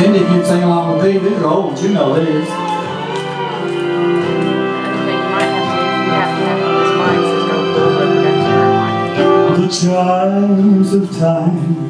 Cindy can sing along with these. These are old, you know these. The chimes of time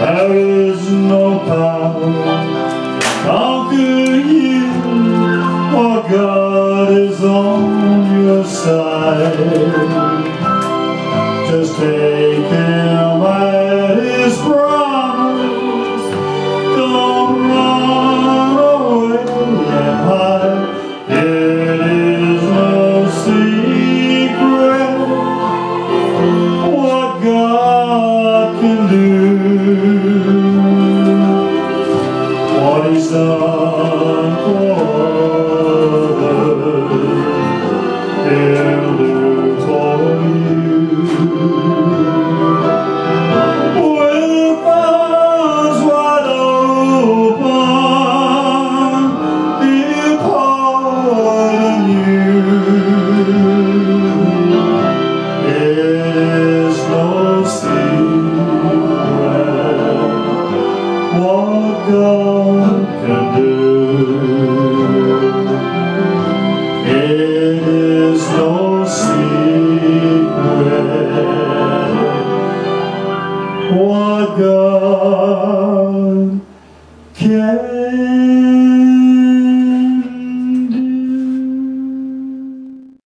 There is no power conquering you, for God is on your side. Just 天。